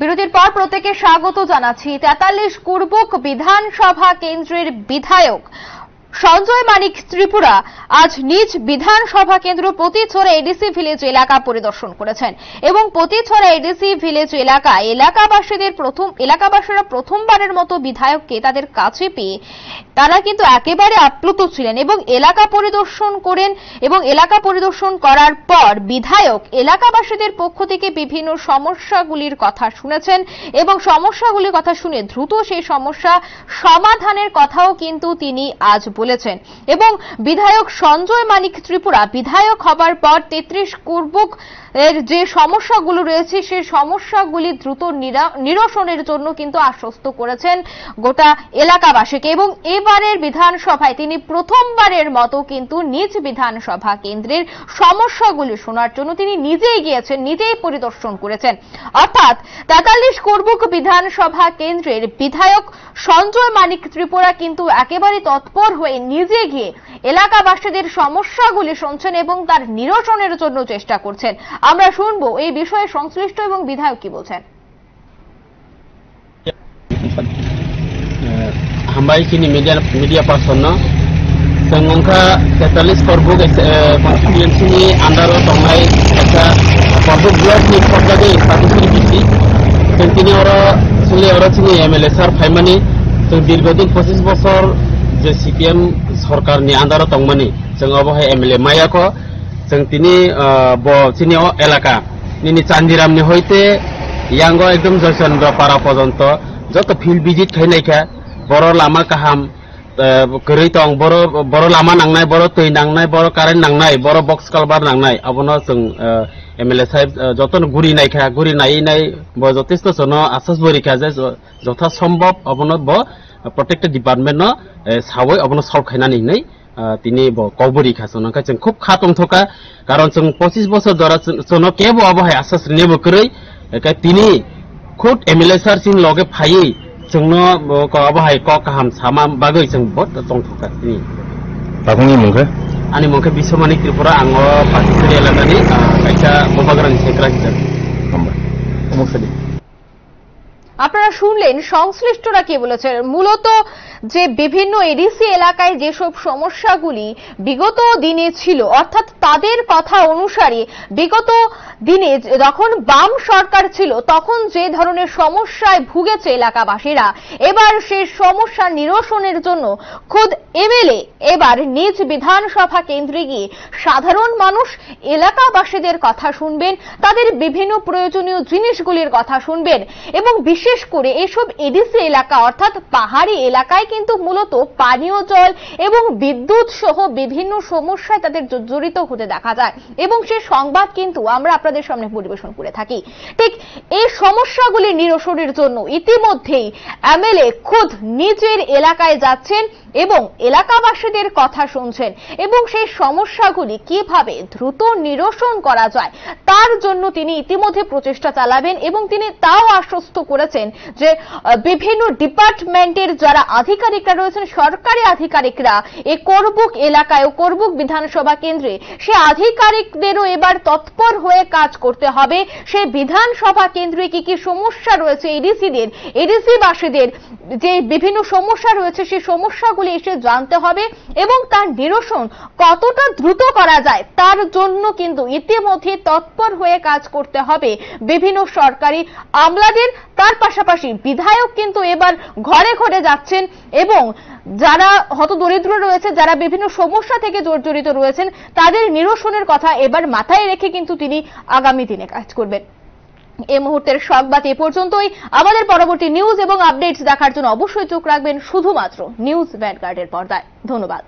বিরতির পর প্রত্যেকে স্বাগত জানাচ্ছি। তেতাল্লিশ কুর্বুক বিধানসভা কেন্দ্রের বিধায়ক সঞ্জয় মানিক ত্রিপুরা আজ নিজ বিধানসভা কেন্দ্র পতিছড়া এডিসি ভিলেজ এলাকা পরিদর্শন করেছেন এবং পতিছড়া এডিসি ভিলেজ এলাকা এলাকাবাসীদের প্রথম, এলাকাবাসীরা প্রথমবারের মতো বিধায়ককে তাদের কাছে পেয়ে তারা কিন্তু একেবারে আপ্লুত ছিলেন এবং এলাকা পরিদর্শন করেন এবং এলাকা পরিদর্শন করার পর বিধায়ক এলাকাবাসীদের পক্ষ থেকে বিভিন্ন সমস্যাগুলির কথা শুনেছেন এবং সমস্যাগুলির কথা শুনে দ্রুত সেই সমস্যা সমাধানের কথাও কিন্তু তিনি আজ বলেছেন। এবং বিধায়ক সঞ্জয় মানিক ত্রিপুরা। বিধায়ক হবার পর তেত্রিশ কুর্বুক এর যে সমস্যাগুলো রয়েছে সেই সমস্যাগুলি দ্রুত নিরসনের জন্য কিন্তু আশ্বস্ত করেছেন গোটা এলাকাবাসীকে। এবং এবারের বিধানসভায় তিনি প্রথমবারের মতো কিন্তু নিজ বিধানসভা কেন্দ্রের সমস্যাগুলি শোনার জন্য তিনি নিজেই গিয়েছেন, নিজেই পরিদর্শন করেছেন। অর্থাৎ তেতাল্লিশ কুর্বুক বিধানসভা কেন্দ্রের বিধায়ক সঞ্জয় মানিক ত্রিপুরা কিন্তু একেবারে তৎপর হয়ে নিজে গিয়ে এলাকাবাসীদের সমস্যাগুলি শুনছেন এবং তার নিরসনের জন্য চেষ্টা করছেন। আমরা শুনব এই বিষয়ে সংশ্লিষ্ট এবং বিধায়ক কি বলছেন। সংখ্যা ওরা ওরা ছিল এম স্যার ফাইমানি। দীর্ঘদিন পঁচিশ বছর যে সিপিএम सरकारनि आन्दाराव दंमोनि जों अबहाय एम एल ए मायाखौ जों तिनि सिनि এলাকা, নিনি চান্দিরামনি হইতে ইয়াঙ্গ একদম জয়চন্দ্র পাড়া পর্যন্ত যত ফিল্ড ভিজিট থাইনাইখা বড় লামা কাহাম গরৈ তং বড় বড় লামা নাংনাই, বড় তৈ নাংনাই, বড় কারেন্ট নাংনাই, বড় বক্স কালবার নাংনাই আবনো जों এম এল এ সাহেব যতন ঘুরি নাইখা ঘুরি নাই নাই যথেষ্ট জন আশ্বাস বরিখা যে যথাসম্ভব আবনত ব প্রটেক্টর ডিপার্টমেন্ট সাবই আপনার সরকারনানি তিনি কবরী খা সুন খুব খাতম থাকা। কারণ যেন পঁচিশ বছর ধরা সুন কেব আবহাওয়া আশ্বাস নেব করই তিনি খুব এমএলএ সার সিং লগে ফাই যেন আবহাওয়ায় ক কাহাম সামা বাগৈ যেন বট চং থাকা তিনি। আনি মুখে বিশ্বমানি ত্রিপুরা আঙ পাকিস্তানি এলাকানি কাইসা বোমাগ্রাং সেগ্রা হিসাবে আপনারা শুনলেন সংশ্লিষ্টরা কি বলেছেন? মূলত যে বিভিন্ন এডিসি এলাকায় যেসব সমস্যাগুলি বিগত দিনে ছিল, অর্থাৎ তাদের কথা অনুসারে বিগত দিনে যখন বাম সরকার ছিল, তখন যে ধরনের সমস্যায় ভুগেছে এলাকাবাসীরা, এবার সেই সমস্যা নিরসনের জন্য খোদ এমএলএ এবার নিজ বিধানসভা কেন্দ্রে গিয়ে সাধারণ মানুষ, এলাকাবাসীদের কথা শুনবেন, তাদের বিভিন্ন প্রয়োজনীয় জিনিসগুলির কথা শুনবেন এবং বিশেষ করে এসব এডিসি এলাকা, অর্থাৎ পাহাড়ি এলাকায় কিন্তু মূলত পানীয় জল এবং বিদ্যুৎ সহ বিভিন্ন সমস্যায় তাদের জড়িত হতে দেখা যায়। এবং সে সংবাদ কিন্তু আমরা আপনাদের সামনে পরিবেশন করে থাকি। ঠিক এই সমস্যাগুলি নিরসনের জন্য ইতিমধ্যেই এমএলএ খোদ নিজের এলাকায় যাচ্ছেন এবং এলাকাবাসীদের কথা শুনছেন। এবং সেই সমস্যাগুলি কীভাবে দ্রুত নিরসন করা যায়, তার জন্য তিনি ইতিমধ্যে প্রচেষ্টা চালাবেন এবং তিনি তাও আশ্বস্ত করেছেন যে বিভিন্ন ডিপার্টমেন্টের যারা আধিকারিকরা রয়েছেন, সরকারি আধিকারিকরা। এই করবুক এলাকায় ও করবুক বিধানসভা কেন্দ্রে সে আধিকারিকদেরও এবার তৎপর হয়ে কাজ করতে হবে। সেই বিধানসভা কেন্দ্রে কি কি সমস্যা রয়েছে, এডিসিদের এডিসি বাসীদের যে বিভিন্ন সমস্যা রয়েছে সেই সমস্যাগুলি এসে জানতে হবে এবং তার নিরসন কতটা দ্রুত করা যায় তার জন্য কিন্তু ইতিমধ্যে তৎপর হয়ে কাজ করতে হবে। বিভিন্ন সরকারি আমলাদের, তার পাশাপাশি বিধায়ক কিন্তু এবার ঘরে ঘরে যাচ্ছেন। এবং যারা হতদরিদ্র রয়েছে, যারা বিভিন্ন সমস্যা থেকে জর্জরিত রয়েছেন, তাদের নিরসনের কথা এবার মাথায় রেখে কিন্তু তিনি আগামী দিনে কাজ করবেন। এ মুহূর্তের সংবাদ এ পর্যন্তই। আমাদের পরবর্তী নিউজ এবং আপডেটস দেখার জন্য অবশ্যই চোখ রাখবেন শুধুমাত্র নিউজ ভ্যানগার্ডের পর্দায়। ধন্যবাদ।